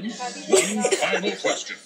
one final question.